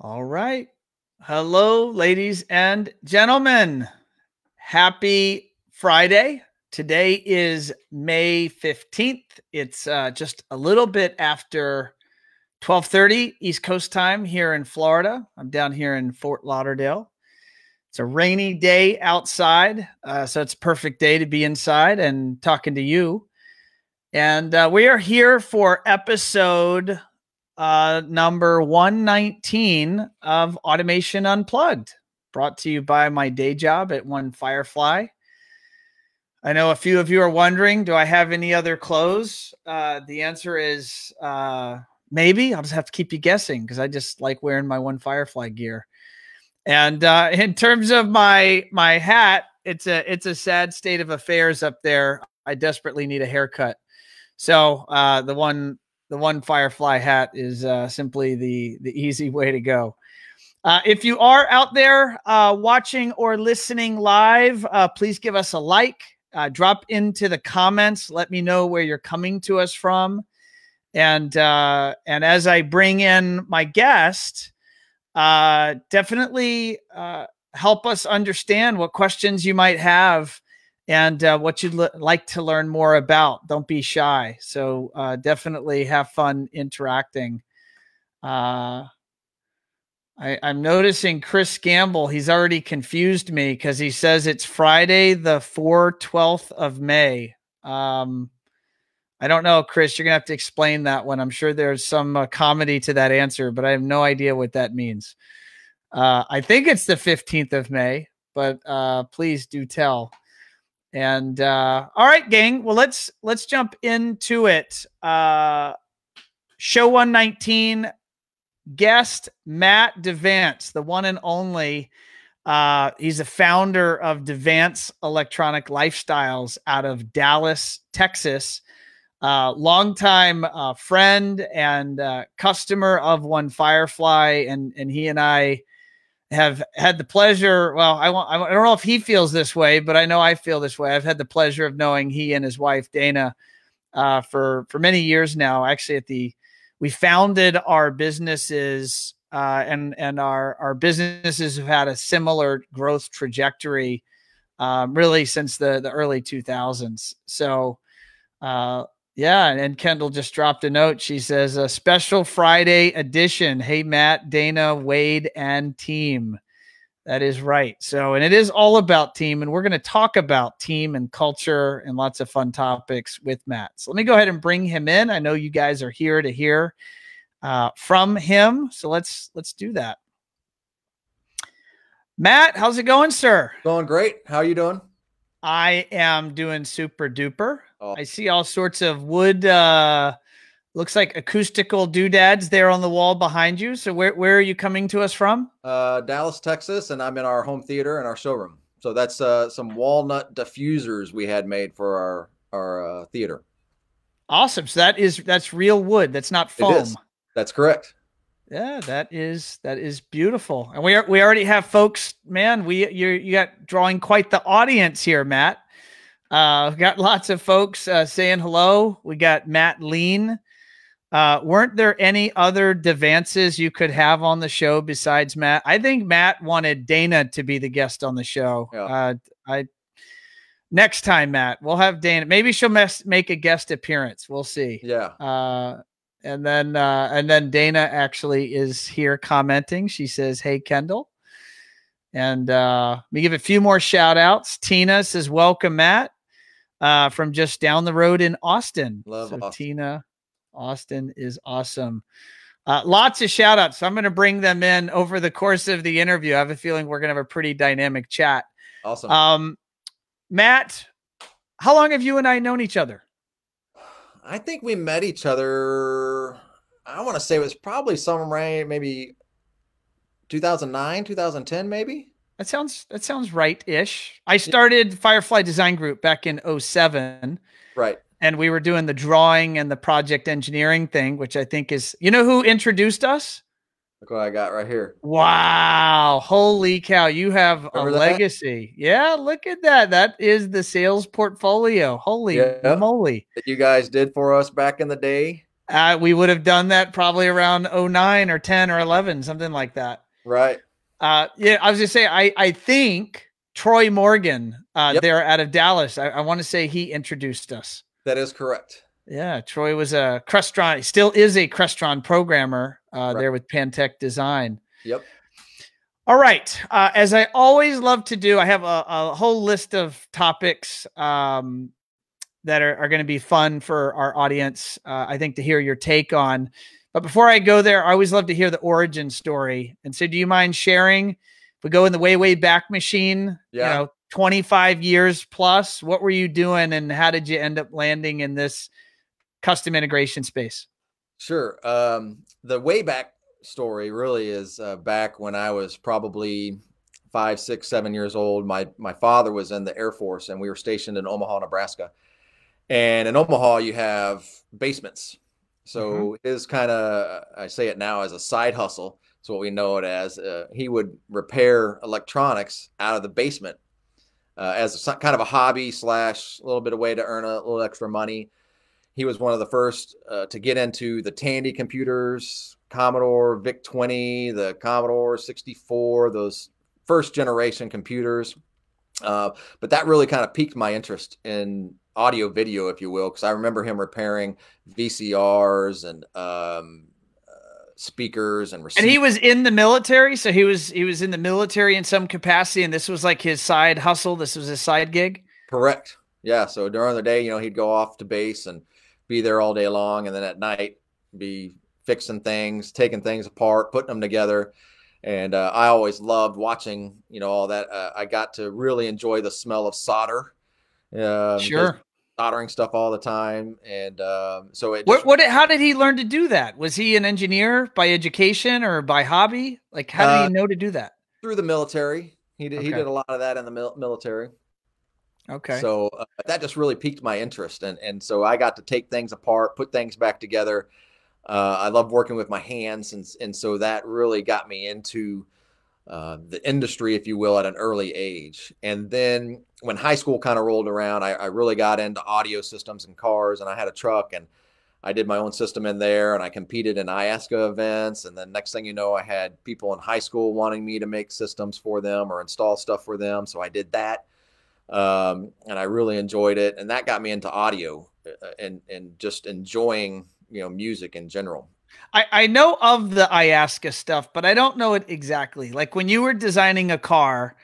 All right. Hello, ladies and gentlemen. Happy Friday. Today is May 15th. It's uh, just a little bit after 12:30 East Coast time here in Florida. I'm down here in Fort Lauderdale. It's a rainy day outside, uh, so it's a perfect day to be inside and talking to you. And uh, we are here for episode uh, number 119 of Automation Unplugged, brought to you by my day job at One Firefly. I know a few of you are wondering, do I have any other clothes? Uh, the answer is uh, maybe. I'll just have to keep you guessing because I just like wearing my One Firefly gear. And uh, in terms of my my hat, it's a it's a sad state of affairs up there. I desperately need a haircut. So uh, the one the one Firefly hat is uh, simply the the easy way to go. Uh, if you are out there uh, watching or listening live, uh, please give us a like. Uh, drop into the comments. Let me know where you're coming to us from. And uh, and as I bring in my guest, definitely help us understand what questions you might have and uh, what you'd like to learn more about. Don't be shy. So uh, definitely have fun interacting. Uh, I, I'm noticing Chris Gamble. He's already confused me because he says it's Friday, the 4 12th of May. Um, I don't know, Chris. You're gonna have to explain that one. I'm sure there's some uh, comedy to that answer, but I have no idea what that means. Uh, I think it's the 15th of May, but uh, please do tell. And uh, all right, gang. Well, let's let's jump into it. Uh, show 119 guest Matt DeVance, the one and only. Uh, he's the founder of DeVance Electronic Lifestyles out of Dallas, Texas. Uh, longtime uh, friend and uh, customer of One Firefly, and and he and I have had the pleasure. Well, I want. I don't know if he feels this way, but I know I feel this way. I've had the pleasure of knowing he and his wife Dana uh, for for many years now. Actually, at the we founded our businesses uh, and and our our businesses have had a similar growth trajectory um, really since the the early 2000s. So. Uh, yeah, and Kendall just dropped a note. She says a special Friday edition. Hey Matt, Dana, Wade, and team. That is right. So, and it is all about team, and we're going to talk about team and culture and lots of fun topics with Matt. So, let me go ahead and bring him in. I know you guys are here to hear uh, from him, so let's let's do that. Matt, how's it going, sir? Going great. How are you doing? I am doing super duper. Oh. I see all sorts of wood. Uh, looks like acoustical doodads there on the wall behind you. So where where are you coming to us from? Uh, Dallas, Texas, and I'm in our home theater and our showroom. So that's uh, some walnut diffusers we had made for our our uh, theater. Awesome. So that is that's real wood. That's not foam. That's correct. Yeah, that is that is beautiful. And we are we already have folks, man, we you you got drawing quite the audience here, Matt. Uh got lots of folks uh saying hello. We got Matt Lean. Uh weren't there any other DeVances you could have on the show besides Matt? I think Matt wanted Dana to be the guest on the show. Yeah. Uh I next time, Matt, we'll have Dana. Maybe she'll mes- make a guest appearance. We'll see. Yeah. Uh and then uh, and then Dana actually is here commenting. She says, "Hey Kendall," and uh, let me give a few more shout outs. Tina says, "Welcome, Matt." Uh, from just down the road in Austin. Love so Austin. Tina. Austin is awesome. Uh, lots of shout outs. So I'm going to bring them in over the course of the interview. I have a feeling we're going to have a pretty dynamic chat. Awesome. Um, Matt, how long have you and I known each other? I think we met each other. I want to say it was probably somewhere maybe 2009, 2010, maybe. That sounds that sounds right ish. I started Firefly Design Group back in 07. Right. And we were doing the drawing and the project engineering thing, which I think is you know who introduced us? Look what I got right here. Wow. Holy cow. You have Remember a that? legacy. Yeah, look at that. That is the sales portfolio. Holy moly. That you guys did for us back in the day. Uh, we would have done that probably around 09 or 10 or 11, something like that. Right. Uh, yeah, I was just say I I think Troy Morgan uh, Yep. there out of Dallas. I, I want to say he introduced us. That is correct. Yeah, Troy was a Crestron, still is a Crestron programmer uh, Right. there with Pantech Design. Yep. All right. Uh, as I always love to do, I have a, a whole list of topics um, that are, are going to be fun for our audience, uh, I think, to hear your take on. But before I go there, I always love to hear the origin story. And so, do you mind sharing? If we go in the way, way back machine, Yeah. you know, 25 years plus, what were you doing and how did you end up landing in this custom integration space? Sure. Um, the way back story really is uh, back when I was probably five, six, seven years old. My my father was in the Air Force, and we were stationed in Omaha, Nebraska. And in Omaha, you have basements. So his kind of, I say it now as a side hustle. It's what we know it as. Uh, he would repair electronics out of the basement uh, as a, kind of a hobby slash a little bit of way to earn a little extra money. He was one of the first uh, to get into the Tandy computers, Commodore VIC 20, the Commodore 64, those first generation computers. Uh, but that really kind of piqued my interest in audio video, if you will, because I remember him repairing VCRs and um, uh, speakers and receivers. And he was in the military, so he was he was in the military in some capacity, and this was like his side hustle. This was his side gig. Correct. Yeah. So during the day, you know, he'd go off to base and be there all day long, and then at night be fixing things, taking things apart, putting them together. And uh, I always loved watching, you know, all that. Uh, I got to really enjoy the smell of solder. Um, Sure. soldering stuff all the time, and um, so it. What just- what? How did he learn to do that? Was he an engineer by education or by hobby? Like, how did Uh, he know to do that? through the military. He did. He did a lot of that in the mil- military. Okay. So uh, that just really piqued my interest, and and so I got to take things apart, put things back together. Uh, I love working with my hands, and and so that really got me into uh, the industry, if you will, at an early age. And then when high school kind of rolled around, I, I really got into audio systems and cars, and I had a truck, and I did my own system in there, and I competed in IASCA events. And then next thing you know, I had people in high school wanting me to make systems for them or install stuff for them, so I did that um, and I really enjoyed it. And that got me into audio uh, and and just enjoying you know music in general. I, I know of the IASCA stuff, but I don't know it exactly. Like when you were designing a car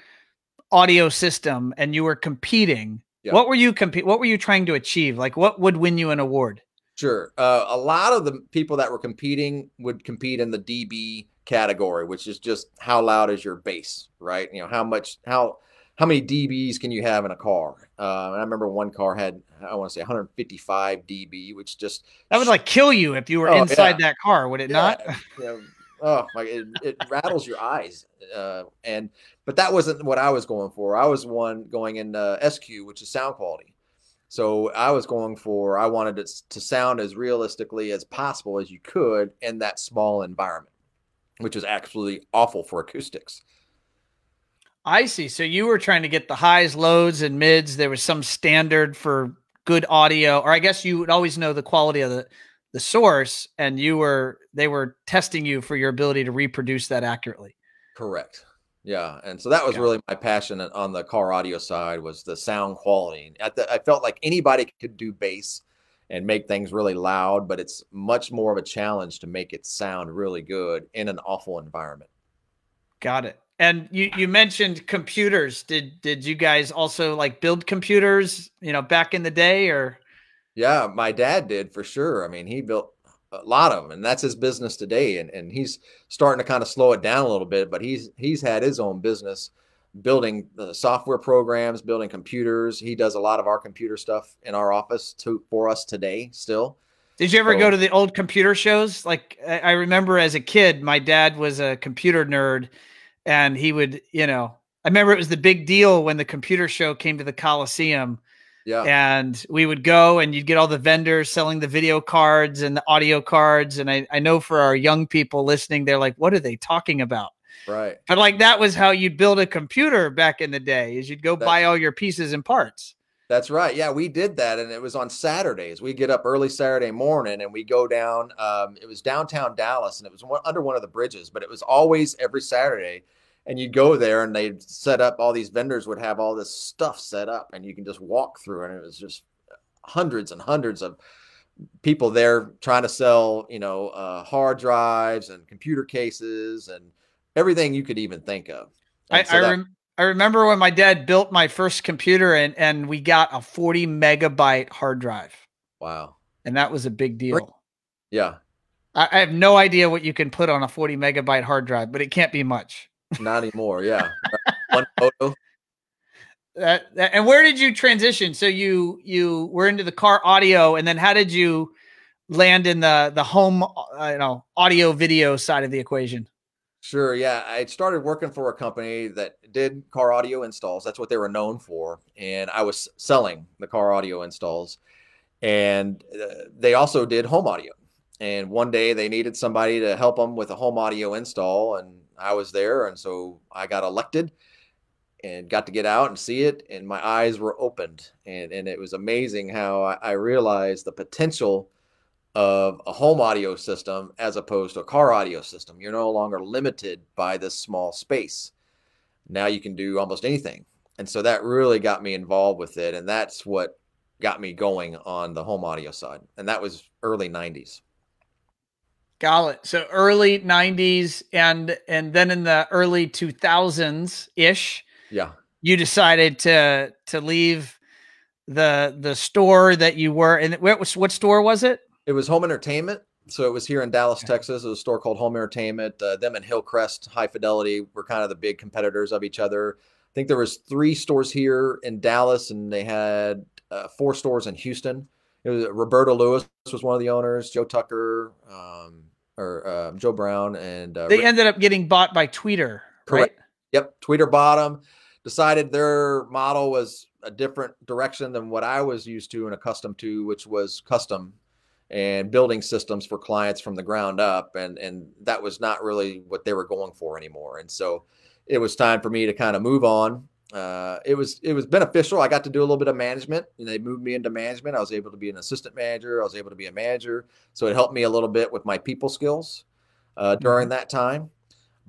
audio system and you were competing, Yeah. what were you compete? What were you trying to achieve? Like what would win you an award? Sure, uh, a lot of the people that were competing would compete in the DB category, which is just how loud is your bass, right? You know how much how how many dBs can you have in a car? Uh, and I remember one car had I want to say 155 dB, which just That would like kill you if you were Oh, inside yeah. that car, would it not? Yeah, yeah. oh my it, it rattles your eyes uh, and but that wasn't what i was going for i was one going in uh, sq which is sound quality so i was going for i wanted it to sound as realistically as possible as you could in that small environment which is absolutely awful for acoustics I see. So you were trying to get the highs, lows, and mids. There was some standard for good audio, or I guess you would always know the quality of the the source, and you were they were testing you for your ability to reproduce that accurately. correct yeah and so that was it. really my passion on- on the car audio side was the sound quality At the, i felt like anybody could do bass and make things really loud but it's much more of a challenge to make it sound really good in an awful environment Got it. And you you mentioned computers. Did did you guys also like build computers? You know, back in the day, or yeah my dad did for sure i mean he built a lot of them and that's his business today and, and he's starting to kind of slow it down a little bit but he's he's had his own business building the software programs building computers he does a lot of our computer stuff in our office to for us today still Did you ever So- go to the old computer shows? Like I remember as a kid, my dad was a computer nerd, and he would, you know, I remember it was the big deal when the computer show came to the Coliseum, yeah and we would go and you'd get all the vendors selling the video cards and the audio cards. And I, I know for our young people listening, they're like, what are they talking about? right But like that was how you'd build a computer back in the day, is you'd go buy all your pieces and parts. That's right. Yeah, we did that, and it was on Saturdays. We get up early Saturday morning, and we go down. Um, it was downtown Dallas, and it was one, under one of the bridges, but it was always every Saturday. And you'd go there, and they'd set up all these vendors would have all this stuff set up, and you can just walk through, and it was just hundreds and hundreds of people there trying to sell, you know, uh, hard drives and computer cases and everything you could even think of. I, so I, rem- I remember when my dad built my first computer and, and we got a 40 megabyte hard drive. wow. And that was a big deal. Yeah. I, I have no idea what you can put on a 40 megabyte hard drive, but it can't be much. Not anymore. Yeah. One photo. That, that- and where did you transition? So you you were into the car audio, and then how did you land in the the home, uh, you know, audio video side of the equation? Sure. Yeah. I started working for a company that did car audio installs. That's what they were known for. And I was selling the car audio installs. And uh, they also did home audio. And one day they needed somebody to help them with a home audio install. And I was there. And so I got elected and got to get out and see it. And my eyes were opened. And, and it was amazing how I, I realized the potential of a home audio system as opposed to a car audio system. You're no longer limited by this small space. Now you can do almost anything. And so that really got me involved with it. And that's what got me going on the home audio side. And that was early 90s. Got it. So early '90s, and and then in the early 2000s ish, Yeah. you decided to to leave the the store that you were in. What what store was it? It was home entertainment. So it was here in Dallas. Texas. It was a store called Home Entertainment. Uh, them and Hillcrest High Fidelity were kind of the big competitors of each other. I think there was three stores here in Dallas, and they had uh, four stores in Houston. It was Roberto Lewis was one of the owners, Joe Tucker, um, or uh, Joe Brown, and uh, They Rick- ended up getting bought by Tweeter, Correct. right? Yep, Tweeter Bottom decided their model was a different direction than what I was used to and accustomed to, which was custom and building systems for clients from the ground up, and and that was not really what they were going for anymore. And so it was time for me to kind of move on. Uh, it was it was beneficial. I got to do a little bit of management, and they moved me into management. I was able to be an assistant manager. I was able to be a manager, so it helped me a little bit with my people skills uh, during that time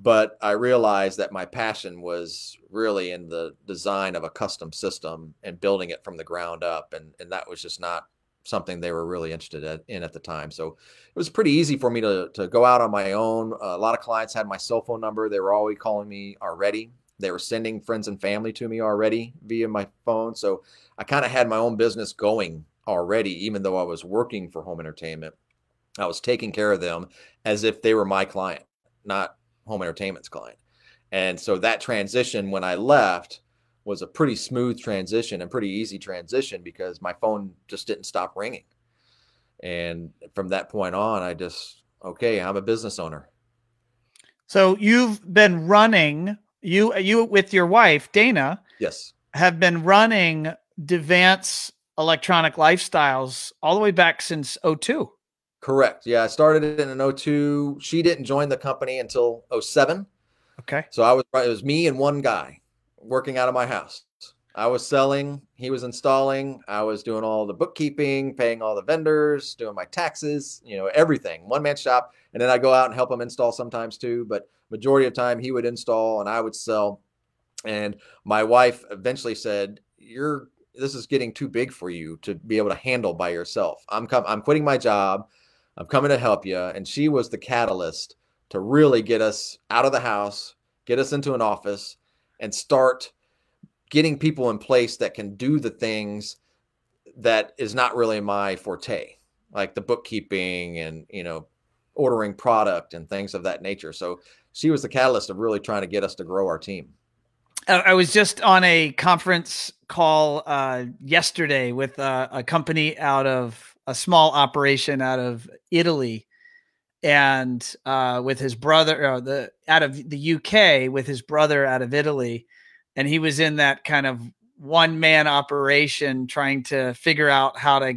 but I realized that my passion was really in the design of a custom system and building it from the ground up, and and that was just not something they were really interested in at the time. So it was pretty easy for me to to go out on my own. a lot of clients had my cell phone number; they were always calling me already. They were sending friends and family to me already via my phone. So I kind of had my own business going already, even though I was working for home entertainment. I was taking care of them as if they were my client, not home entertainment's client. And so that transition when I left was a pretty smooth transition and pretty easy transition because my phone just didn't stop ringing. And from that point on, I just, okay, I'm a business owner. So you've been running you you with your wife Dana Yes. have been running DeVance Electronic Lifestyles all the way back since 02. Correct. Yeah. I started it in 02. She didn't join the company until 07. Okay. So I was, it was me and one guy working out of my house. I was selling, he was installing, I was doing all the bookkeeping, paying all the vendors, doing my taxes, you know, everything. One man shop. And then I go out and help him install sometimes too, but majority of time he would install and I would sell. And my wife eventually said, "You're this is getting too big for you to be able to handle by yourself. I'm com- I'm quitting my job. I'm coming to help you." And she was the catalyst to really get us out of the house, get us into an office and start getting people in place that can do the things that is not really my forte, like the bookkeeping and, you know, ordering product and things of that nature. So she was the catalyst of really trying to get us to grow our team. I was just on a conference call uh, yesterday with uh, a company out of a small operation out of Italy, and uh, with his brother, uh, the out of the UK with his brother out of Italy, and he was in that kind of one man operation trying to figure out how to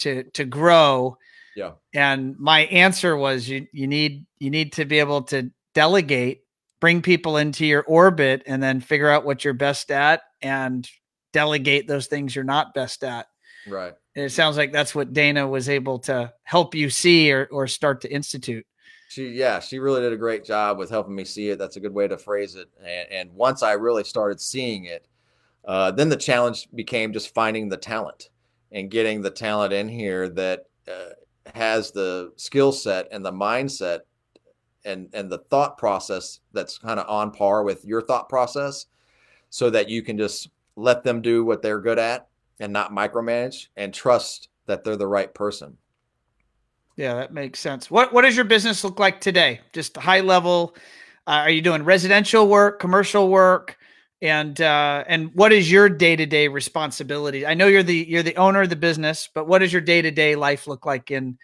to to grow. Yeah. And my answer was you you need you need to be able to delegate bring people into your orbit and then figure out what you're best at and delegate those things you're not best at. Right. And it sounds like that's what Dana was able to help you see or, or start to institute. She, yeah, she really did a great job with helping me see it. That's a good way to phrase it. And, and once I really started seeing it, uh, then the challenge became just finding the talent and getting the talent in here that uh, has the skill set and the mindset and and the thought process that's kind of on par with your thought process so that you can just let them do what they're good at and not micromanage and trust that they're the right person yeah that makes sense what what does your business look like today just high level uh, are you doing residential work commercial work and uh, and what is your day to day responsibility? I know you're the you're the owner of the business, but what does your day to day life look like in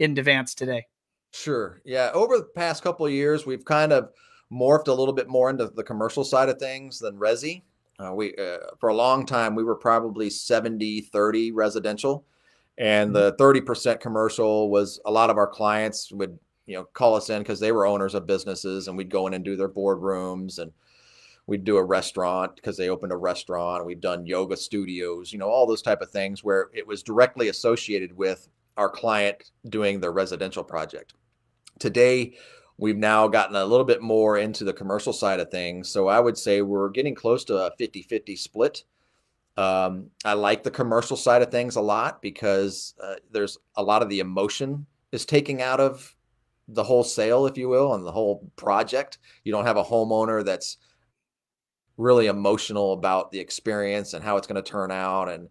in DeVance today? Sure. Yeah. Over the past couple of years, we've kind of morphed a little bit more into the commercial side of things than resi. Uh, we uh, for a long time we were probably 70 30 residential. And mm-hmm. the 30% commercial was a lot of our clients would you know call us in because they were owners of businesses and we'd go in and do their boardrooms and we'd do a restaurant because they opened a restaurant. We've done yoga studios you know all those type of things where it was directly associated with our client doing their residential project. Today we've now gotten a little bit more into the commercial side of things so i would say we're getting close to a 50-50 split um, i like the commercial side of things a lot because uh, there's a lot of the emotion is taking out of the whole sale if you will and the whole project you don't have a homeowner that's really emotional about the experience and how it's going to turn out and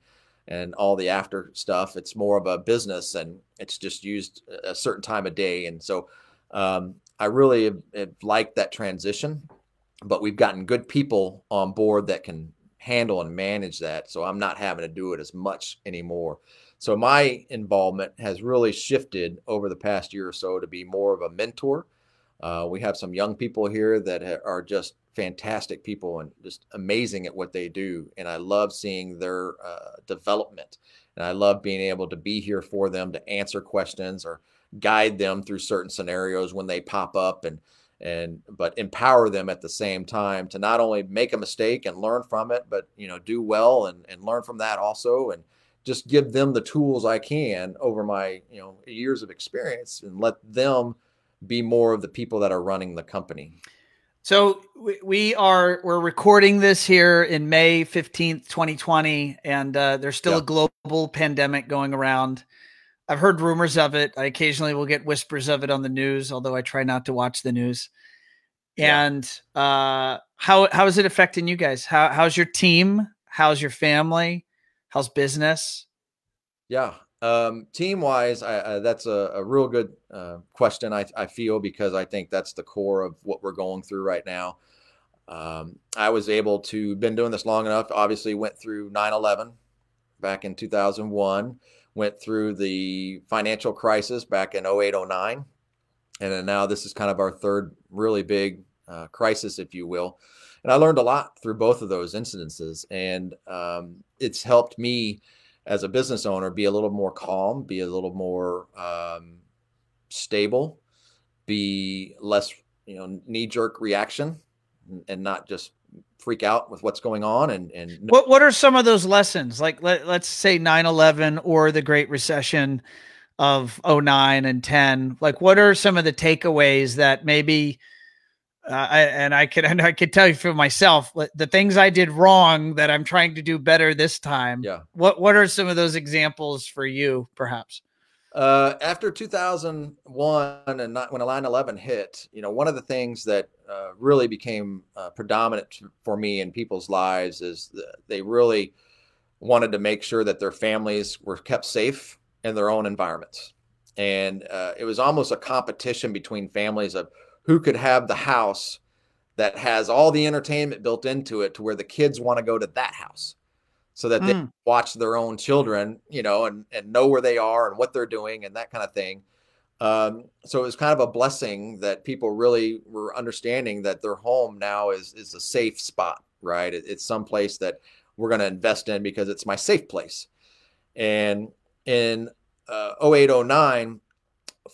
and all the after stuff. It's more of a business and it's just used a certain time of day. And so um, I really have, liked that transition, but we've gotten good people on board that can handle and manage that. So I'm not having to do it as much anymore. So my involvement has really shifted over the past year or so to be more of a mentor. Uh, we have some young people here that are just fantastic people and just amazing at what they do. And I love seeing their uh, development. And I love being able to be here for them to answer questions or guide them through certain scenarios when they pop up and and but empower them at the same time to not only make a mistake and learn from it but you know do well and, and learn from that also and just give them the tools i can over my you know years of experience and let them be more of the people that are running the company so we are we're recording this here in May 15th, 2020 and uh, there's still yeah. a global pandemic going around. I've heard rumors of it. I occasionally will get whispers of it on the news, although I try not to watch the news. Yeah. And uh, how how is it affecting you guys? How how's your team? How's your family? How's business? Yeah, um, team wise, I, I, that's a, a, real good uh, question. I, I, feel because I think that's the core of what we're going through right now. Um, I was able to been doing this long enough. Obviously, went through 9/11 back in 2001. Went through the financial crisis back in 0809, and then now this is kind of our third really big uh, crisis, if you will. And I learned a lot through both of those incidences, and um, it's helped me as a business owner be a little more calm, be a little more um, stable, be less you know knee jerk reaction, and not just freak out with what's going on and and what what are some of those lessons like let, let's say 9-11 or the great recession of 09 and 10 like what are some of the takeaways that maybe uh, I, and I can and I could tell you for myself the things I did wrong that I'm trying to do better this time. Yeah. What What are some of those examples for you, perhaps? Uh, after 2001 and not, when 9/11 hit, you know, one of the things that uh, really became uh, predominant for me in people's lives is they really wanted to make sure that their families were kept safe in their own environments, and uh, it was almost a competition between families of who could have the house that has all the entertainment built into it to where the kids want to go to that house so that mm. they watch their own children, you know, and, and know where they are and what they're doing and that kind of thing. Um, so it was kind of a blessing that people really were understanding that their home now is is a safe spot, right? It, it's some place that we're going to invest in because it's my safe place. And in uh, 0809,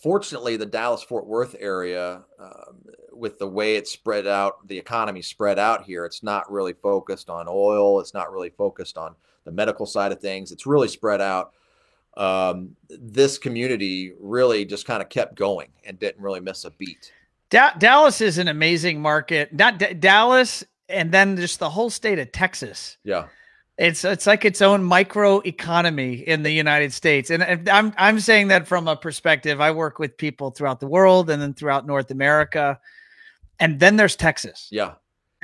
fortunately, the Dallas Fort Worth area, um, with the way it's spread out, the economy spread out here, it's not really focused on oil. It's not really focused on the medical side of things. It's really spread out. Um, this community really just kind of kept going and didn't really miss a beat. Da- Dallas is an amazing market. Not D- Dallas, and then just the whole state of Texas. Yeah. It's it's like its own micro economy in the United States, and I'm I'm saying that from a perspective. I work with people throughout the world, and then throughout North America, and then there's Texas. Yeah,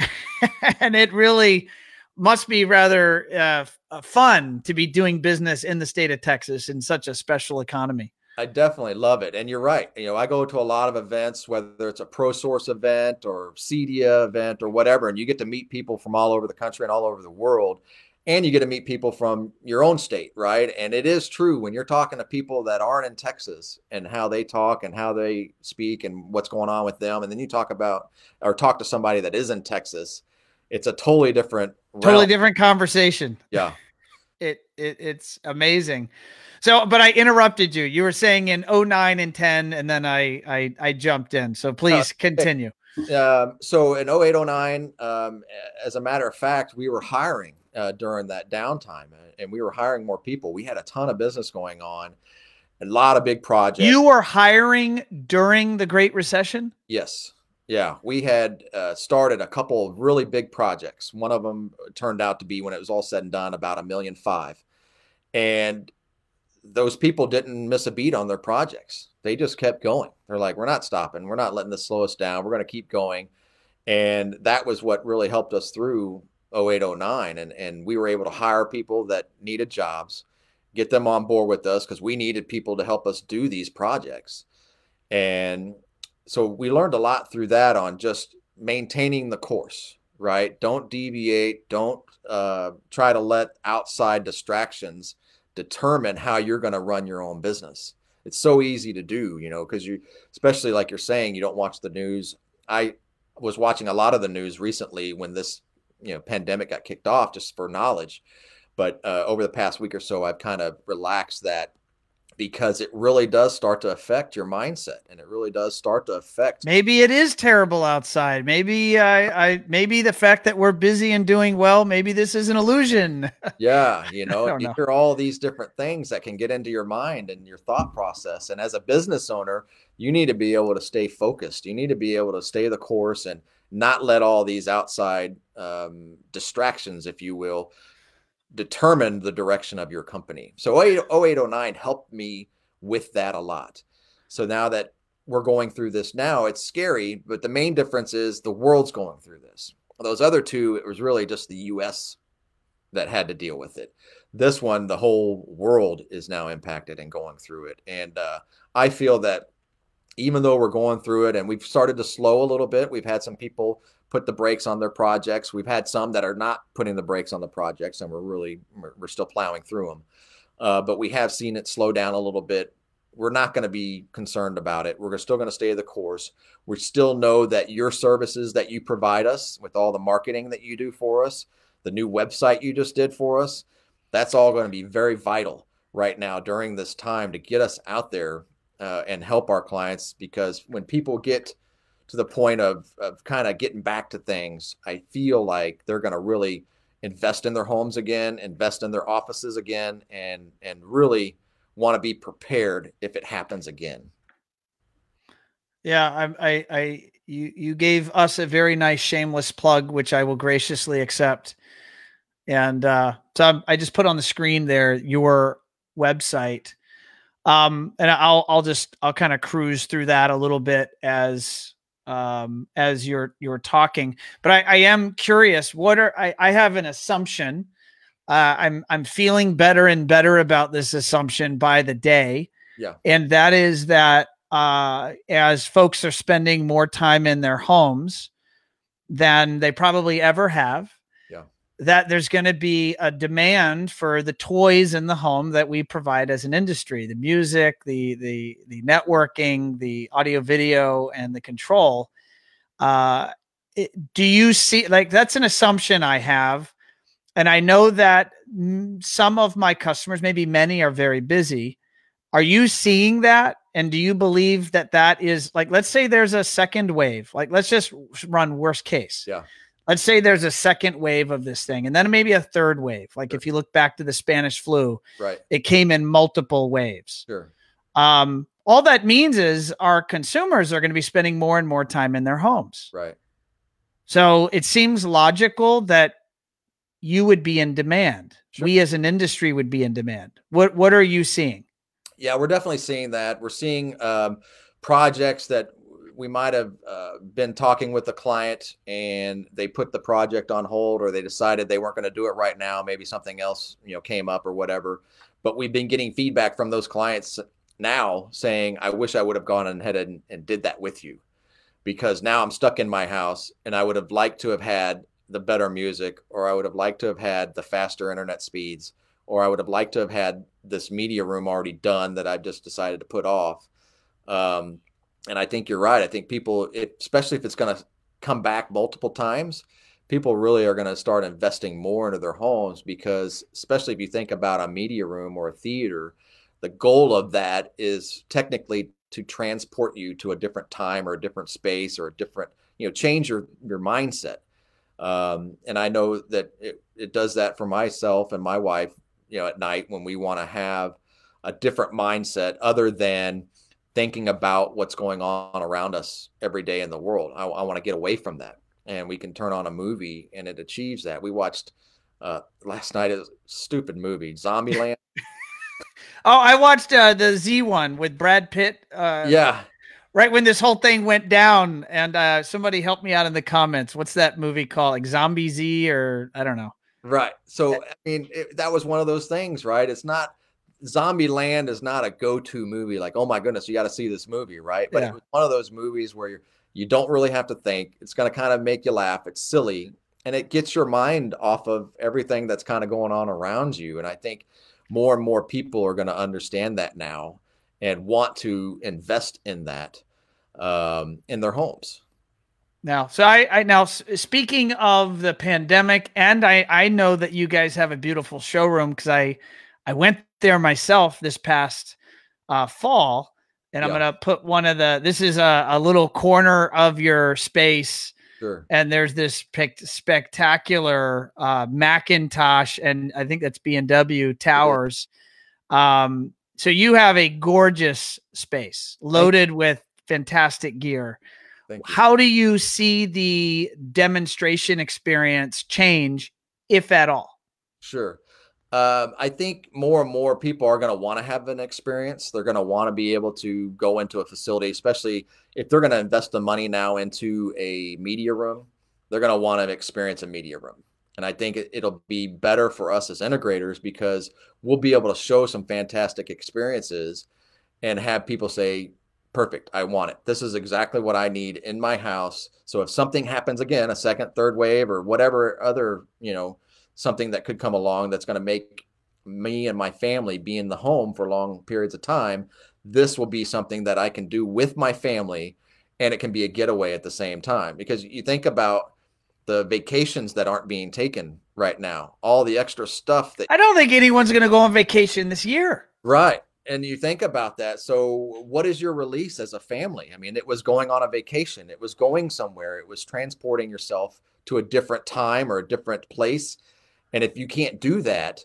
and it really must be rather uh, uh, fun to be doing business in the state of Texas in such a special economy. I definitely love it. And you're right. You know, I go to a lot of events, whether it's a ProSource event or CEDIA event or whatever, and you get to meet people from all over the country and all over the world. And you get to meet people from your own state, right? And it is true when you're talking to people that aren't in Texas and how they talk and how they speak and what's going on with them. And then you talk about or talk to somebody that is in Texas, it's a totally different, totally realm. different conversation. Yeah. it, it it's amazing. So, but I interrupted you. You were saying in 09 and 10, and then I I, I jumped in. So please uh, continue. Um, so in 08, 09, um, as a matter of fact, we were hiring uh, during that downtime, and we were hiring more people. We had a ton of business going on, a lot of big projects. You were hiring during the Great Recession. Yes. Yeah, we had uh, started a couple of really big projects. One of them turned out to be, when it was all said and done, about a million five. And those people didn't miss a beat on their projects. They just kept going. They're like, we're not stopping. We're not letting this slow us down. We're going to keep going. And that was what really helped us through 08, 09. And, and we were able to hire people that needed jobs, get them on board with us because we needed people to help us do these projects. And so we learned a lot through that on just maintaining the course, right? Don't deviate. Don't uh, try to let outside distractions determine how you're going to run your own business. It's so easy to do, you know, because you, especially like you're saying, you don't watch the news. I was watching a lot of the news recently when this, you know, pandemic got kicked off just for knowledge. But uh, over the past week or so, I've kind of relaxed that because it really does start to affect your mindset and it really does start to affect maybe it is terrible outside. Maybe i i maybe the fact that we're busy and doing well maybe this is an illusion. Yeah you know you hear all these different things that can get into your mind and your thought process. And as a business owner you need to be able to stay focused. You need to be able to stay the course and not let all these outside um, distractions if you will determine the direction of your company. So 08, 0809 helped me with that a lot. So now that we're going through this now, it's scary, but the main difference is the world's going through this. Those other two, it was really just the US that had to deal with it. This one, the whole world is now impacted and going through it. And uh, I feel that even though we're going through it and we've started to slow a little bit, we've had some people put the brakes on their projects. We've had some that are not putting the brakes on the projects, and we're really we're still plowing through them. Uh, but we have seen it slow down a little bit. We're not going to be concerned about it. We're still going to stay the course. We still know that your services that you provide us with all the marketing that you do for us, the new website you just did for us, that's all going to be very vital right now during this time to get us out there uh, and help our clients because when people get to the point of, of kind of getting back to things, I feel like they're going to really invest in their homes again, invest in their offices again, and and really want to be prepared if it happens again. Yeah, I, I, I, you, you gave us a very nice shameless plug, which I will graciously accept. And uh, so I just put on the screen there your website, um, and I'll, I'll just, I'll kind of cruise through that a little bit as um, as you're you're talking. But I, I am curious. What are I, I have an assumption. Uh, I'm I'm feeling better and better about this assumption by the day. Yeah, and that is that uh, as folks are spending more time in their homes than they probably ever have, that there's going to be a demand for the toys in the home that we provide as an industry the music the the the networking the audio video and the control uh it, do you see like that's an assumption i have and i know that some of my customers maybe many are very busy are you seeing that And do you believe that that is like, let's say there's a second wave, like let's just run worst case. Yeah. Let's say there's a second wave of this thing and then maybe a third wave. Like Sure. if you look back to the Spanish flu, Right. it came in multiple waves. Sure. Um, all that means is our consumers are going to be spending more and more time in their homes. Right. So it seems logical that you would be in demand. Sure. We as an industry would be in demand. What what are you seeing? Yeah, we're definitely seeing that. We're seeing um, projects that we might have uh, been talking with the client and they put the project on hold or they decided they weren't going to do it right now. Maybe something else, you know, came up or whatever. But we've been getting feedback from those clients now saying, I wish I would have gone ahead and, and did that with you because now I'm stuck in my house and I would have liked to have had the better music or I would have liked to have had the faster internet speeds or I would have liked to have had this media room already done that I've just decided to put off. Um, and I think you're right. I think people, if, especially if it's going to come back multiple times, people really are going to start investing more into their homes because, especially if you think about a media room or a theater, the goal of that is technically to transport you to a different time or a different space or a different, you know, change your your mindset. Um, and I know that it, it does that for myself and my wife, you know, at night when we want to have a different mindset other than thinking about what's going on around us every day in the world. I, I want to get away from that. And we can turn on a movie and it achieves that. We watched uh, last night a stupid movie, Zombieland. Oh, I watched uh, the Z one with Brad Pitt. Uh, yeah. right when this whole thing went down, and uh, somebody helped me out in the comments. What's that movie called? Like Zombie Z, or I don't know. Right. So, I mean, it, that was one of those things, right? It's not Zombie Land is not a go-to movie. Like, oh my goodness, you got to see this movie, right? But Yeah. it was one of those movies where you're, you don't really have to think. It's going to kind of make you laugh. It's silly, and it gets your mind off of everything that's kind of going on around you. And I think more and more people are going to understand that now and want to invest in that um, in their homes. Now, so I, I now speaking of the pandemic, and I, I know that you guys have a beautiful showroom because I, I went there myself this past uh, fall, and I'm gonna put one of the. This is a, a little corner of your space, Sure. and there's this pic- spectacular uh, McIntosh, and I think that's B and W towers. Um, so you have a gorgeous space loaded with fantastic gear how do you see the demonstration experience change if at all Sure. Um, I think more and more people are going to want to have an experience. They're going to want to be able to go into a facility, especially if they're going to invest the money now into a media room. They're going to want to experience a media room. And I think it'll be better for us as integrators because we'll be able to show some fantastic experiences and have people say, perfect, I want it. This is exactly what I need in my house. So if something happens again, a second, third wave, or whatever other, you know, something that could come along that's going to make me and my family be in the home for long periods of time, this will be something that I can do with my family and it can be a getaway at the same time. Because you think about the vacations that aren't being taken right now, all the extra stuff that i don't think anyone's going to go on vacation this year Right. And you think about that. So, what is your release as a family? I mean, it was going on a vacation, it was going somewhere, it was transporting yourself to a different time or a different place. And if you can't do that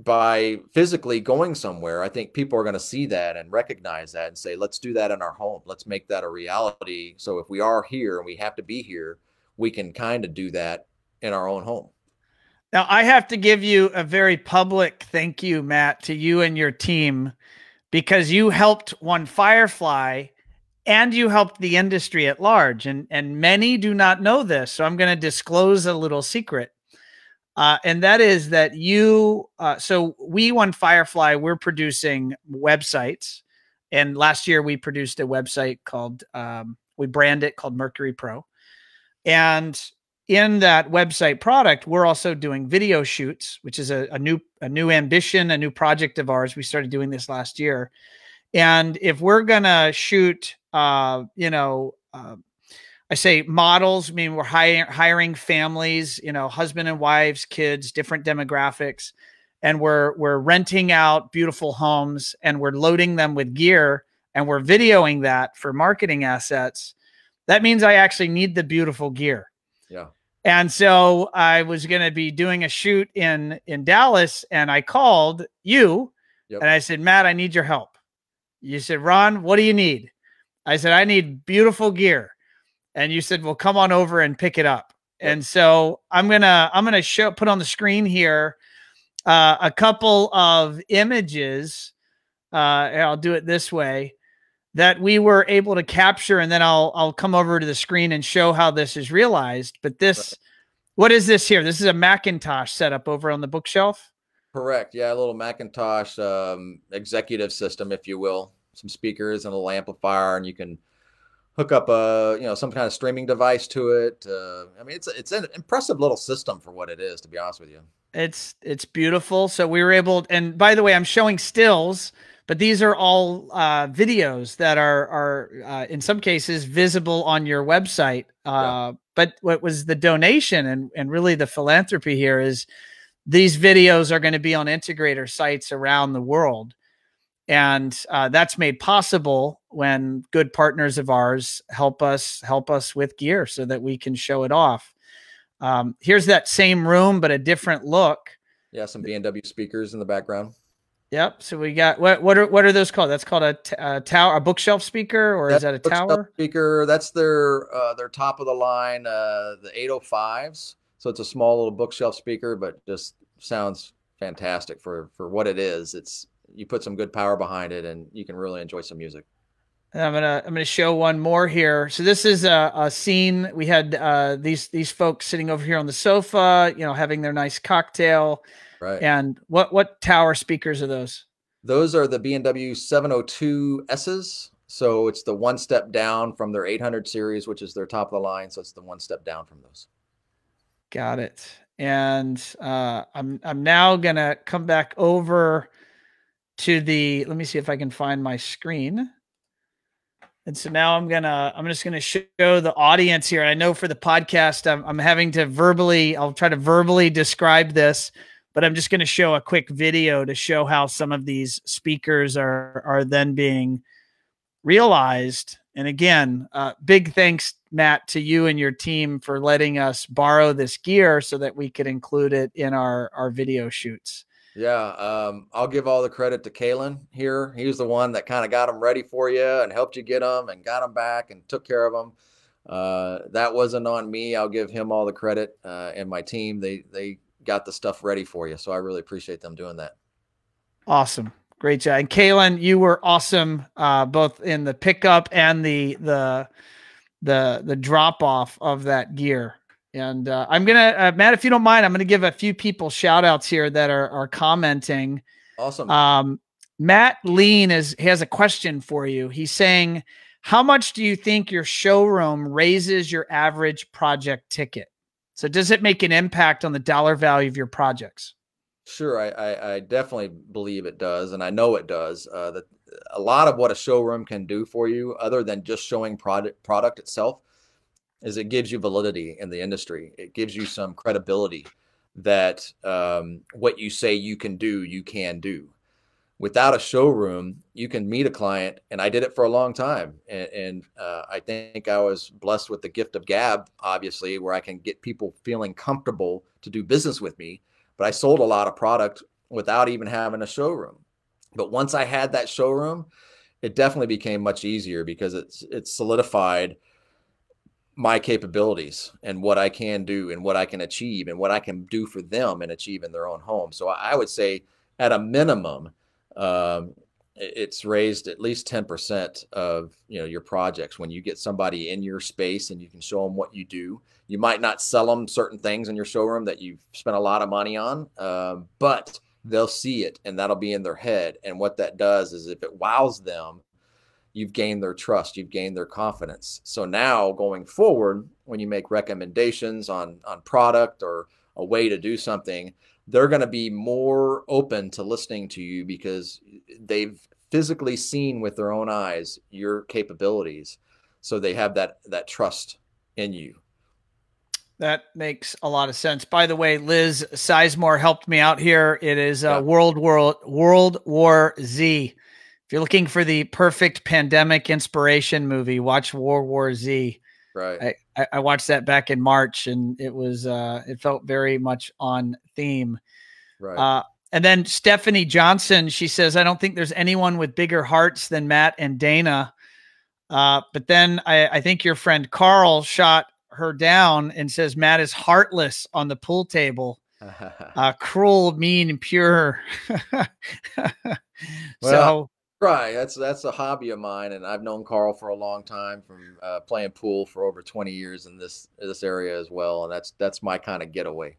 by physically going somewhere, I think people are going to see that and recognize that and say, let's do that in our home. Let's make that a reality. So, if we are here and we have to be here, we can kind of do that in our own home. now i have to give you a very public thank you matt to you and your team because you helped one firefly and you helped the industry at large and and many do not know this so i'm going to disclose a little secret uh, and that is that you uh, so we one firefly we're producing websites and last year we produced a website called um, we brand it called mercury pro. And in that website product we're also doing video shoots which is a, a new a new ambition a new project of ours. We started doing this last year. And if we're gonna shoot uh you know uh, i say models i mean we're hiring hiring families you know husband and wives kids different demographics and we're we're renting out beautiful homes and we're loading them with gear and we're videoing that for marketing assets, that means I actually need the beautiful gear. Yeah. And so I was going to be doing a shoot in in Dallas and I called you yep. and I said, "Matt, I need your help." You said, "Ron, what do you need?" I said, "I need beautiful gear." And you said, "Well, come on over and pick it up." Yep. And so I'm going to I'm going to show put on the screen here uh, a couple of images. Uh, I'll do it this way that we were able to capture, and then I'll I'll come over to the screen and show how this is realized. But this, what is this here? This is a McIntosh setup over on the bookshelf. Correct. Yeah, a little McIntosh um, executive system, if you will. Some speakers and a little amplifier, and you can hook up a you know some kind of streaming device to it. Uh, I mean, it's it's an impressive little system for what it is, to be honest with you. It's it's beautiful. So we were able, and by the way, I'm showing stills, but these are all uh, videos that are are uh, in some cases visible on your website. Uh, yeah. But what was the donation and and really the philanthropy here is these videos are going to be on integrator sites around the world and uh, that's made possible when good partners of ours help us help us with gear so that we can show it off. Um, here's that same room but a different look. Yeah some b&w speakers in the background. Yep so we got what what are what are those called? That's called a, t- a tower a bookshelf speaker or that's is that a tower? speaker. That's their uh, their top of the line uh, the 805s so it's a small little bookshelf speaker but just sounds fantastic for for what it is. It's you put some good power behind it, and you can really enjoy some music. And I'm gonna I'm gonna show one more here. So this is a, a scene. We had uh, these these folks sitting over here on the sofa, you know, having their nice cocktail. Right. And what what tower speakers are those? Those are the B&W 702 S's. So it's the one step down from their 800 series, which is their top of the line. So it's the one step down from those. Got it. And uh, I'm I'm now gonna come back over to the let me see if I can find my screen. And so now I'm gonna I'm just gonna show the audience here. I know for the podcast I'm, I'm having to verbally I'll try to verbally describe this, but I'm just gonna show a quick video to show how some of these speakers are are then being realized. And again, uh, big thanks Matt to you and your team for letting us borrow this gear so that we could include it in our our video shoots. Yeah, um, I'll give all the credit to Kalen here. He was the one that kind of got them ready for you and helped you get them and got them back and took care of them. Uh, that wasn't on me. I'll give him all the credit uh, and my team. They they got the stuff ready for you, so I really appreciate them doing that. Awesome, great job, and Kalen, you were awesome, uh, both in the pickup and the the the the drop off of that gear. And uh, I'm gonna uh, Matt, if you don't mind, I'm gonna give a few people shout outs here that are are commenting. Awesome. Um, Matt Lean is he has a question for you. He's saying, "How much do you think your showroom raises your average project ticket? So does it make an impact on the dollar value of your projects?" Sure, I, I, I definitely believe it does, and I know it does. Uh, that a lot of what a showroom can do for you, other than just showing product product itself, is it gives you validity in the industry. It gives you some credibility that um, what you say you can do, you can do. Without a showroom, you can meet a client, and I did it for a long time. And, and uh, I think I was blessed with the gift of gab, obviously, where I can get people feeling comfortable to do business with me. But I sold a lot of product without even having a showroom. But once I had that showroom, it definitely became much easier because it's it's solidified my capabilities and what I can do and what I can achieve and what I can do for them and achieve in their own home. So I would say at a minimum, um, it's raised at least 10% of you know your projects when you get somebody in your space and you can show them what you do you might not sell them certain things in your showroom that you've spent a lot of money on um, but they'll see it and that'll be in their head and what that does is if it wows them you've gained their trust, you've gained their confidence. So now going forward, when you make recommendations on on product or a way to do something, they're going to be more open to listening to you because they've physically seen with their own eyes your capabilities. So they have that that trust in you. That makes a lot of sense. By the way, Liz Sizemore helped me out here. It is uh, yeah. World World World War Z. If you're looking for the perfect pandemic inspiration movie, watch World War Z. Right. I, I watched that back in March, and it was uh, it felt very much on theme. Right. Uh, and then Stephanie Johnson, she says, I don't think there's anyone with bigger hearts than Matt and Dana. Uh, but then I, I think your friend Carl shot her down and says Matt is heartless on the pool table. uh, cruel, mean, and pure. well, so right, that's that's a hobby of mine, and I've known Carl for a long time from uh, playing pool for over twenty years in this this area as well, and that's that's my kind of getaway.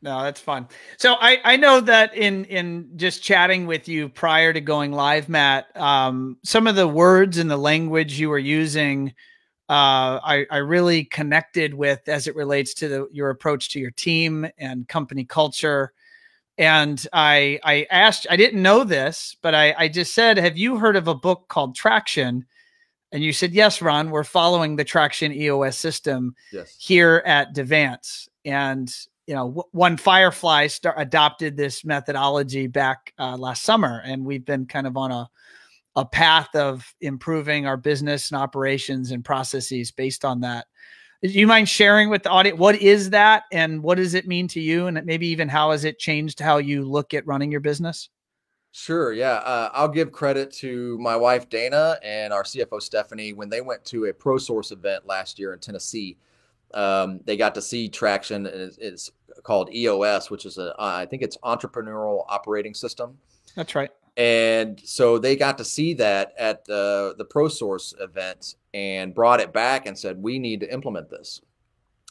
No, that's fun. So I, I know that in in just chatting with you prior to going live, Matt, um, some of the words and the language you were using uh, I, I really connected with as it relates to the, your approach to your team and company culture. And I I asked, I didn't know this, but I, I just said, have you heard of a book called Traction? And you said, yes, Ron, we're following the Traction EOS system yes. here at DeVance. And, you know, One Firefly start, adopted this methodology back uh, last summer, and we've been kind of on a a path of improving our business and operations and processes based on that. Do you mind sharing with the audience what is that and what does it mean to you and maybe even how has it changed how you look at running your business? Sure. Yeah. Uh, I'll give credit to my wife, Dana, and our CFO, Stephanie, when they went to a ProSource event last year in Tennessee. Um, they got to see traction. It's, it's called EOS, which is a, I think it's entrepreneurial operating system. That's right and so they got to see that at the the ProSource event and brought it back and said we need to implement this.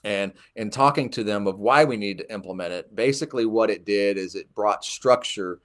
And in talking to them of why we need to implement it basically what it did is it brought structure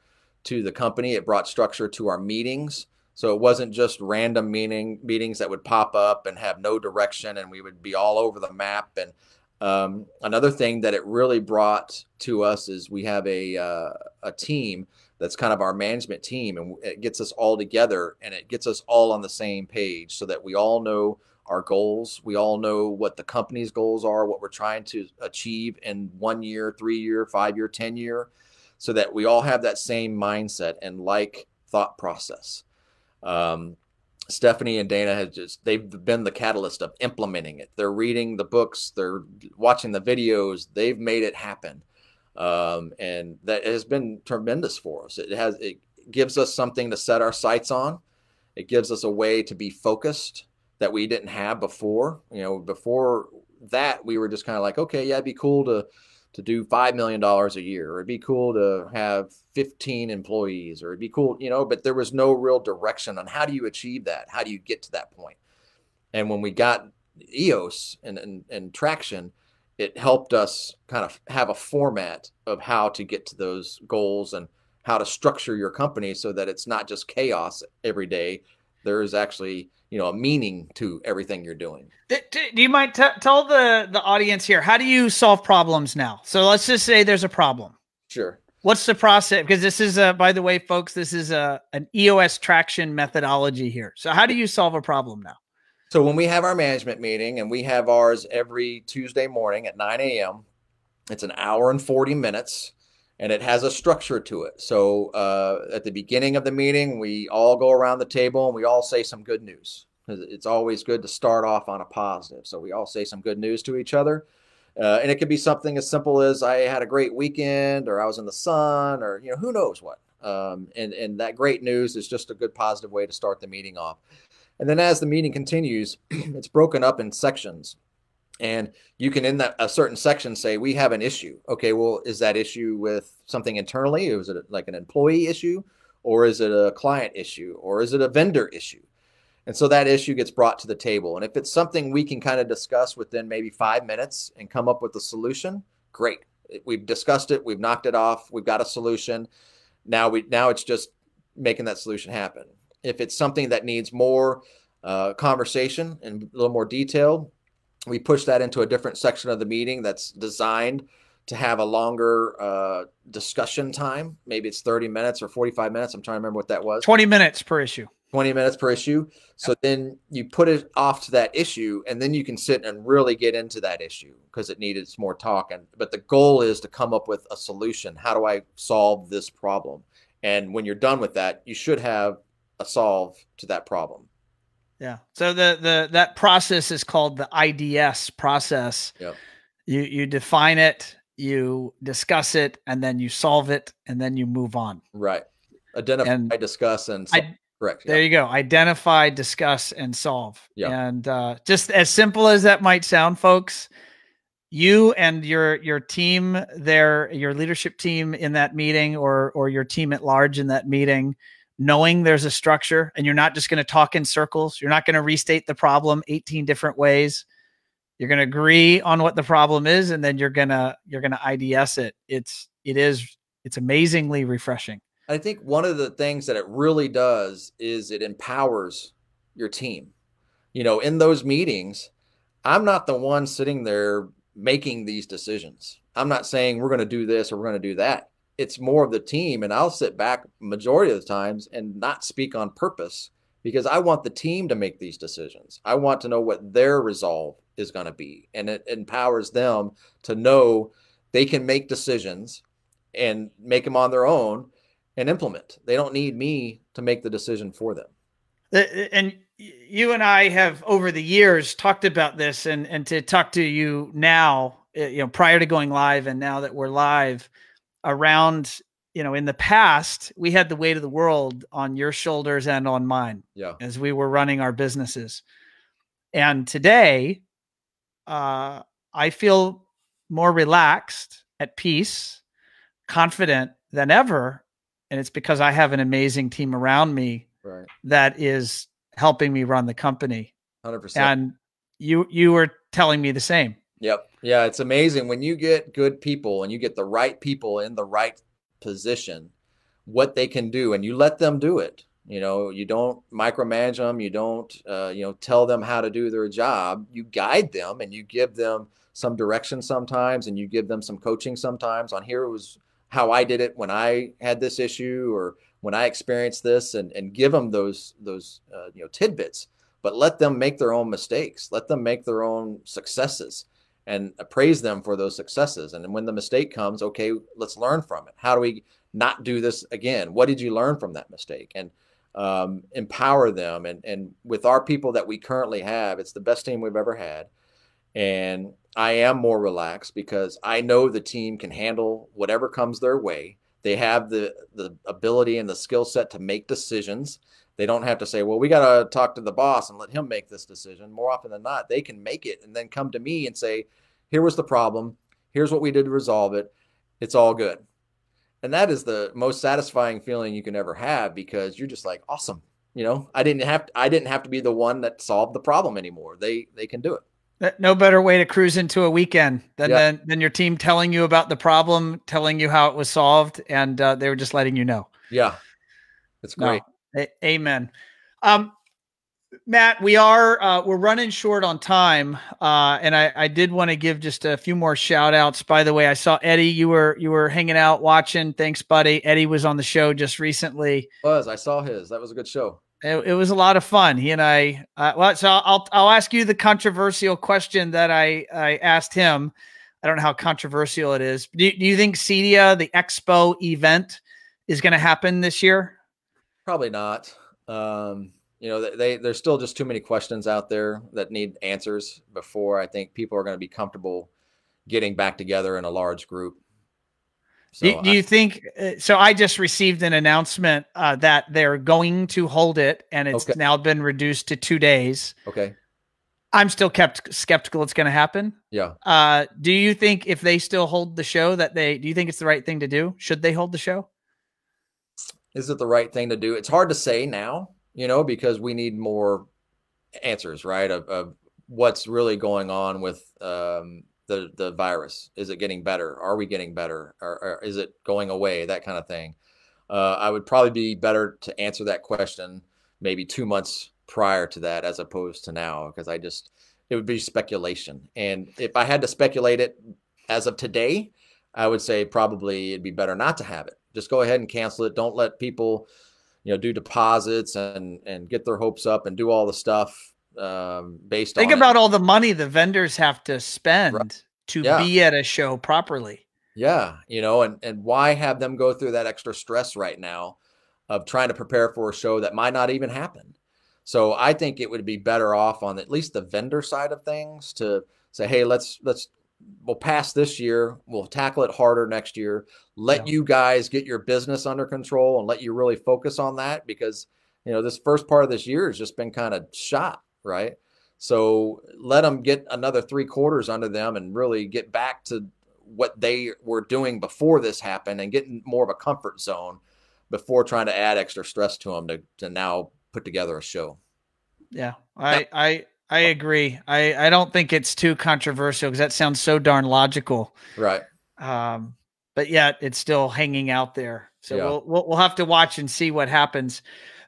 to the company. It brought structure to our meetings. So it wasn't just random meeting meetings that would pop up and have no direction and we would be all over the map. And um, another thing that it really brought to us is we have a uh, a team that's kind of our management team and it gets us all together and it gets us all on the same page so that we all know our goals we all know what the company's goals are what we're trying to achieve in one year three year five year ten year so that we all have that same mindset and like thought process. Um, stephanie and dana have just they've been the catalyst of implementing it. They're reading the books they're watching the videos they've made it happen um, and that has been tremendous for us. It has it gives us something to set our sights on. It gives us a way to be focused that we didn't have before. You know, before that we were just kind of like, okay, yeah, it'd be cool to to do five million dollars a year, or it'd be cool to have 15 employees, or it'd be cool, you know, but there was no real direction on how do you achieve that? How do you get to that point? And when we got EOS and, and, and traction, it helped us kind of have a format of how to get to those goals and how to structure your company so that it's not just chaos every day. There is actually, you know, a meaning to everything you're doing. Do, you mind t- tell the the audience here how do you solve problems now? So let's just say there's a problem. Sure. What's the process? Because this is a, by the way, folks, this is a an EOS traction methodology here. So how do you solve a problem now? So when we have our management meeting, and we have ours every Tuesday morning at 9 a.m., it's an hour and 40 minutes, and it has a structure to it. So uh, at the beginning of the meeting, we all go around the table and we all say some good news. It's always good to start off on a positive. So we all say some good news to each other. Uh, and it could be something as simple as I had a great weekend, or I was in the sun, or you know, who knows what. Um, and and that great news is just a good positive way to start the meeting off. And then as the meeting continues, it's broken up in sections. And you can, in that a certain section, say, We have an issue. Okay, well, is that issue with something internally? Is it like an employee issue? Or is it a client issue? Or is it a vendor issue? And so that issue gets brought to the table. And if it's something we can kind of discuss within maybe five minutes and come up with a solution, great. We've discussed it, we've knocked it off, we've got a solution. Now we now it's just making that solution happen. If it's something that needs more uh, conversation and a little more detail, we push that into a different section of the meeting that's designed to have a longer uh, discussion time. Maybe it's 30 minutes or 45 minutes. I'm trying to remember what that was. 20 minutes per issue. 20 minutes per issue. So then you put it off to that issue and then you can sit and really get into that issue because it needed some more talk. And but the goal is to come up with a solution. How do I solve this problem? And when you're done with that, you should have a solve to that problem. Yeah. So the the that process is called the IDS process. Yep. You you define it, you discuss it, and then you solve it, and then you move on. Right. Identify, And discuss, and I- correct. There Yeah. you go. Identify, discuss, and solve. Yeah. And uh, just as simple as that might sound, folks, you and your your team there, your leadership team in that meeting, or or your team at large in that meeting, knowing there's a structure, and you're not just going to talk in circles. You're not going to restate the problem 18 different ways. You're going to agree on what the problem is, and then you're gonna you're gonna IDS it. It's it is it's amazingly refreshing. I think one of the things that it really does is it empowers your team. You know, in those meetings, I'm not the one sitting there making these decisions. I'm not saying we're going to do this or we're going to do that. It's more of the team and I'll sit back majority of the times and not speak on purpose because I want the team to make these decisions. I want to know what their resolve is going to be and it empowers them to know they can make decisions and make them on their own and implement. They don't need me to make the decision for them. And you and I have over the years talked about this, and and to talk to you now, uh, you know, prior to going live, and now that we're live, around, you know, in the past, we had the weight of the world on your shoulders and on mine Yeah. as we were running our businesses, and today, uh, I feel more relaxed, at peace, confident than ever, and it's because I have an amazing team around me Right. that is helping me run the company. 100%. And you you were telling me the same. Yep. Yeah, it's amazing when you get good people and you get the right people in the right position, what they can do, and you let them do it. You know, you don't micromanage them. You don't, uh, you know, tell them how to do their job. You guide them and you give them some direction sometimes, and you give them some coaching sometimes. On here was how I did it when I had this issue or when I experienced this, and and give them those those uh, you know tidbits but let them make their own mistakes. Let them make their own successes and praise them for those successes. And when the mistake comes, okay, let's learn from it. How do we not do this again? What did you learn from that mistake? And um, empower them. And, and with our people that we currently have, it's the best team we've ever had. And I am more relaxed because I know the team can handle whatever comes their way. They have the the ability and the skill set to make decisions. They don't have to say, "Well, we got to talk to the boss and let him make this decision." More often than not, they can make it and then come to me and say, "Here was the problem. Here's what we did to resolve it. It's all good." And that is the most satisfying feeling you can ever have because you're just like, "Awesome." You know, I didn't have to, I didn't have to be the one that solved the problem anymore. They they can do it. Uh, No better way to cruise into a weekend than Yeah. than, than your team telling you about the problem, telling you how it was solved, and uh, they were just letting you know. Yeah. It's No. A- amen. Um, Matt, we are uh, we're running short on time, uh, and I, I did want to give just a few more shout outs. By the way, I saw Eddie. You were you were hanging out watching. Thanks, buddy. Eddie was on the show just recently. Was I saw his. That was a good show. It, it was a lot of fun. He and I. Uh, well, so I'll I'll ask you the controversial question that I I asked him. I don't know how controversial it is. Do, do you think CEDIA, the expo event, is going to happen this year? Probably not. Um, you know, they, there's still just too many questions out there that need answers before I think people are going to be comfortable getting back together in a large group. So do, do I- you think? Uh, so I just received an announcement uh, that they're going to hold it, and it's Okay. now been reduced to two days. okay, I'm still kept skeptical it's going to happen. yeah, Uh, do you think if they still hold the show that they do you think it's the right thing to do? Should they hold the show? Is it the right thing to do? It's hard to say now, you know, because we need more answers, right? Of, of what's really going on with um, the the virus. Is it getting better? Are we getting better? Or, or is it going away? That kind of thing. Uh, I would probably be better to answer that question maybe two months prior to that, as opposed to now, because I just it would be speculation. And if I had to speculate it as of today, I would say probably it'd be better not to have it. Just go ahead and cancel it. Don't let people you know, do deposits and and get their hopes up and do all the stuff um, based on. Think about it. all the money the vendors have to spend Right. to Yeah. be at a show properly. Yeah, you know, and and why have them go through that extra stress right now of trying to prepare for a show that might not even happen? So I think it would be better off on at least the vendor side of things to say, hey, let's let's we'll pass this year, we'll tackle it harder next year. Let Yeah. you guys get your business under control and let you really focus on that because you know this first part of this year has just been kind of shot, right? So let them get another three quarters under them and really get back to what they were doing before this happened and getting more of a comfort zone before trying to add extra stress to them to, to now put together a show. Yeah, I I I agree. I I don't think it's too controversial because that sounds so darn logical. Right. Um, but yet it's still hanging out there. So Yeah. we'll, we'll we'll have to watch and see what happens.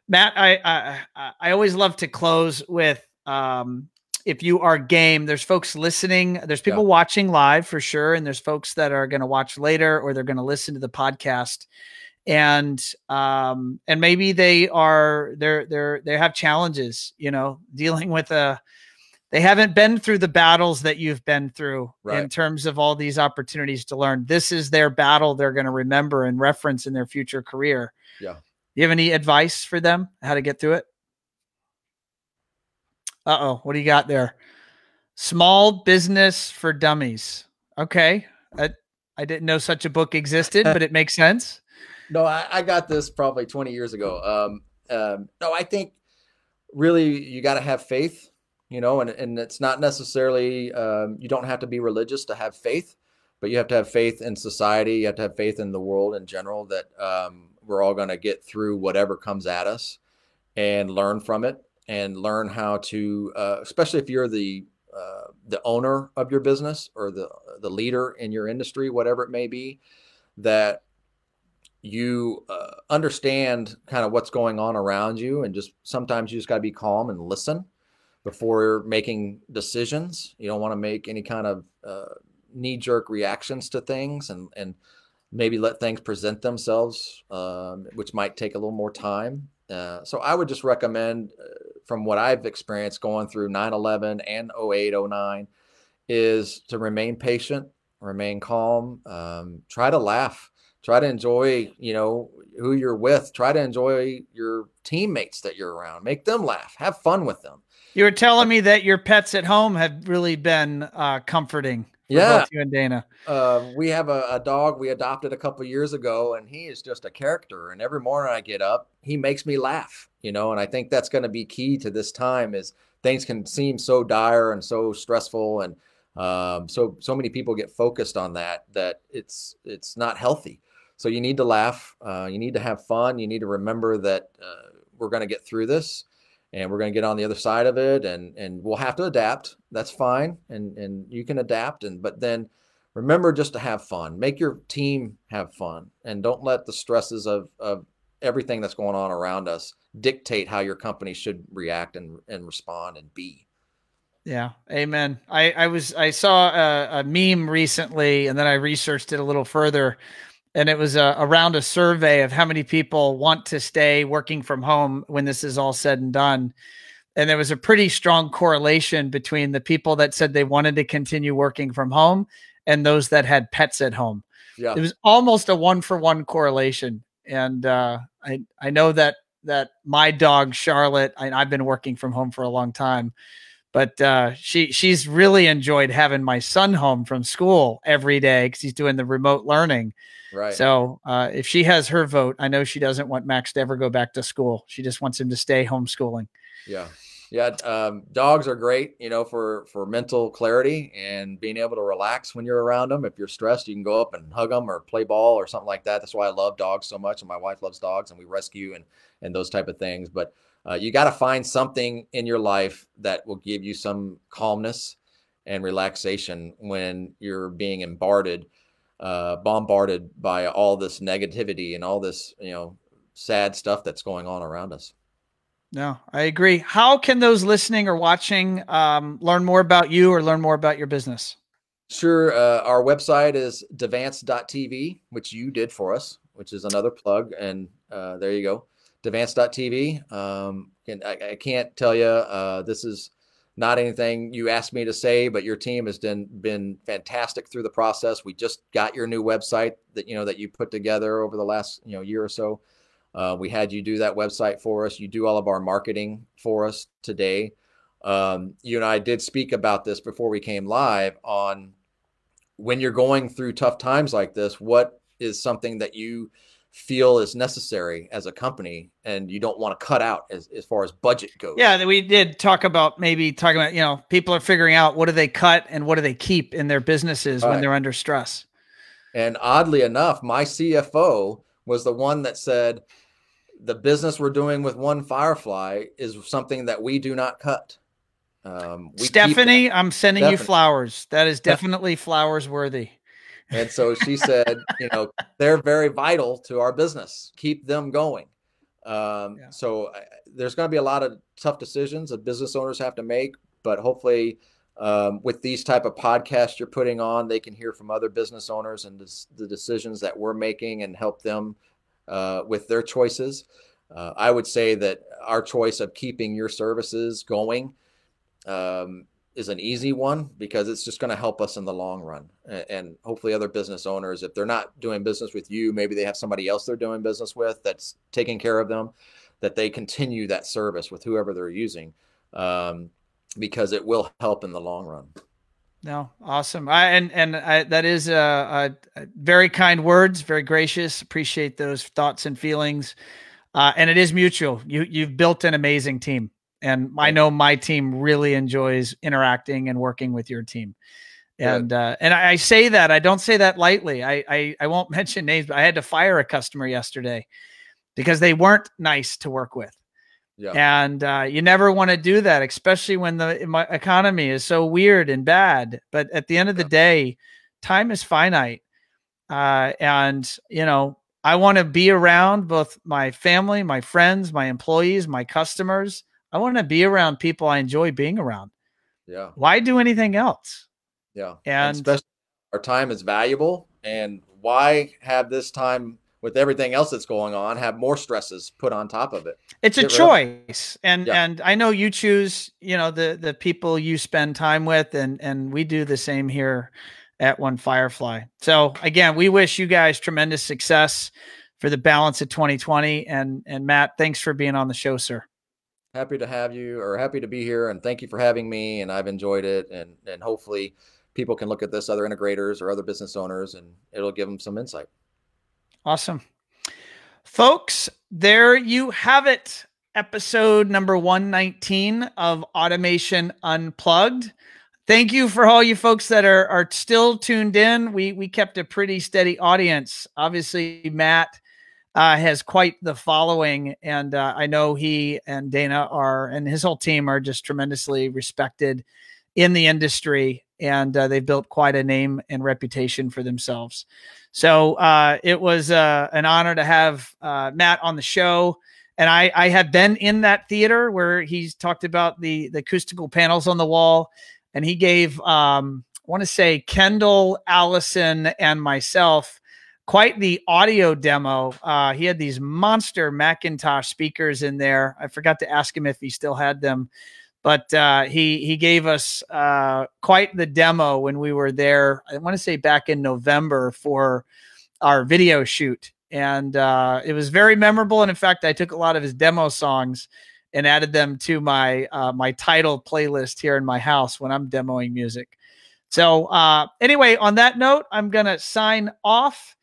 Matt, I I I- always love to close with um if you are game, there's folks listening, there's people watching live for sure, and there's folks that are going to watch later or they're going to listen to the podcast. And um and maybe they are they're they're they have challenges, you know, dealing with a they haven't been through the battles that you've been through in terms of all these opportunities to learn. This is their battle they're going to remember and reference in their future career. Yeah. You have any advice for them how to get through it? Uh oh, what do you got there? Small business for dummies. Okay. I, I didn't know such a book existed, but it makes sense. No, I, I got this probably 20 years ago. Um, um, no, I think really you got to have faith, you know, and, and it's not necessarily, um, you don't have to be religious to have faith, but you have to have faith in society. You have to have faith in the world in general that um, we're all going to get through whatever comes at us and learn from it and learn how to, uh, especially if you're the, uh, the owner of your business or the, the leader in your industry, whatever it may be, that you uh, understand kind of what's going on around you and just sometimes you just got to be calm and listen before making decisions. You don't want to make any kind of uh, knee-jerk reactions to things and and maybe let things present themselves um, which might take a little more time. Uh, so i would just recommend uh, from what i've experienced going through 9-11 and 08 09 is to remain patient remain calm um, try to laugh try to enjoy you know who you're with. Try to enjoy your teammates that you're around. Make them laugh. Have fun with them. You were telling me that your pets at home have really been uh, comforting for Yeah. both you and Dana. uh, we have a, a dog we adopted a couple years ago and he is just a character and every morning i get up he makes me laugh you know and i think that's going to be key to this time is things can seem so dire and so stressful and um, so so many people get focused on that that it's it's not healthy so you need to laugh uh, you need to have fun you need to remember that uh, we're going to get through this and we're going to get on the other side of it and and we'll have to adapt that's fine and and you can adapt and but then remember just to have fun make your team have fun and don't let the stresses of of everything that's going on around us dictate how your company should react and and respond and be Yeah, amen. I I was I saw a, a meme recently, and then I researched it a little further, and it was uh, around a survey of how many people want to stay working from home when this is all said and done. And there was a pretty strong correlation between the people that said they wanted to continue working from home and those that had pets at home. yeah It was almost a one for one correlation. And uh, I I know that that my dog Charlotte, I, I've been working from home for a long time, but uh, she she's really enjoyed having my son home from school every day because he's doing the remote learning. Right So uh, if she has her vote, I know she doesn't want Max to ever go back to school. She just wants him to stay homeschooling. Yeah. Yeah. Um, dogs are great, you know, for, for mental clarity and being able to relax when you're around them. If you're stressed, you can go up and hug them or play ball or something like that. That's why I love dogs so much. And my wife loves dogs and we rescue and, and those type of things. But uh, you got to find something in your life that will give you some calmness and relaxation when you're being bombarded, uh, bombarded by all this negativity and all this, you know, sad stuff that's going on around us. No, I agree. How can those listening or watching um, learn more about you or learn more about your business? Sure. Uh, our website is devance.tv, which you did for us, which is another plug. And uh, there you go. Devance.tv. Um, and I, I, can't tell you, uh, this is not anything you asked me to say, but your team has been, been fantastic through the process. We just got your new website that, you know, that you put together over the last, you know, year or so. Uh, we had you do that website for us. You do all of our marketing for us today. Um, you and I did speak about this before we came live on when you're going through tough times like this, what is something that you feel is necessary as a company and you don't want to cut out as, as far as budget goes. Yeah, we did talk about maybe talking about, you know, people are figuring out what do they cut and what do they keep in their businesses when they're under stress. And oddly enough, my CFO was the one that said the business we're doing with One Firefly is something that we do not cut. Um, Stephanie, I'm sending you flowers. That is definitely flowers worthy. And so she said, you know, they're very vital to our business. Keep them going. Um, yeah. So uh, there's going to be a lot of tough decisions that business owners have to make, but hopefully, um, with these type of podcasts you're putting on, they can hear from other business owners and this, the decisions that we're making and help them uh, with their choices. Uh, I would say that our choice of keeping your services going um, is an easy one because it's just going to help us in the long run. And, hopefully, other business owners, if they're not doing business with you, maybe they have somebody else they're doing business with that's taking care of them, that they continue that service with whoever they're using um, because it will help in the long run. No, awesome. I, and and I, that is a, a, a, very kind words, very gracious. Appreciate those thoughts and feelings. Uh, and it is mutual. You you've built an amazing team and I know my team really enjoys interacting and working with your team. And uh, and I, I, say that I don't say that lightly. I, I I won't mention names, but I had to fire a customer yesterday because they weren't nice to work with. Yeah. And uh, you never want to do that, especially when the economy is so weird and bad. But at the end of the day, time is finite, uh, and you know I want to be around both my family, my friends, my employees, my customers I want to be around people I enjoy being around. Yeah. Why do anything else? Yeah. And, and our time is valuable. And why have this time with everything else that's going on have more stresses put on top of it? It's Get a choice. And yeah. and I know you choose, you know, the the people you spend time with and and we do the same here at One Firefly. So again, we wish you guys tremendous success for the balance of 2020 and and Matt, thanks for being on the show, sir happy to have you or happy to be here and thank you for having me and I've enjoyed it and and hopefully people can look at this other integrators or other business owners and it'll give them some insight. Awesome. Folks, there you have it. Episode number 119 of Automation Unplugged. Thank you for all you folks that are are still tuned in. We we kept a pretty steady audience. Obviously, Matt uh, has quite the following, and uh, I know he and Dana are, and his whole team are just tremendously respected in the industry, and uh, they've built quite a name and reputation for themselves. So uh, it was uh, an honor to have uh, Matt on the show. And I, I have been in that theater where he's talked about the, the acoustical panels on the wall, and he gave, um, I want to say, Kendall, Allison, and myself quite the audio demo. Uh, he had these monster McIntosh speakers in there. I forgot to ask him if he still had them, but uh, he he gave us uh, quite the demo when we were there. I want to say back in November for our video shoot, and uh, it was very memorable. And in fact, I took a lot of his demo songs and added them to my uh, my Tidal playlist here in my house when I'm demoing music. So uh, anyway, on that note, I'm gonna sign off.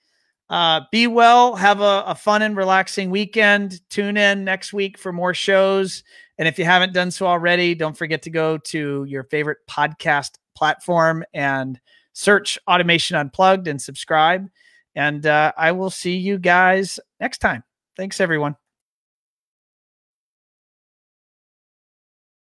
Uh, be well. Have a, a, fun and relaxing weekend. Tune in next week for more shows. And if you haven't done so already, don't forget to go to your favorite podcast platform and search Automation Unplugged and subscribe. And uh, I will see you guys next time. Thanks, everyone.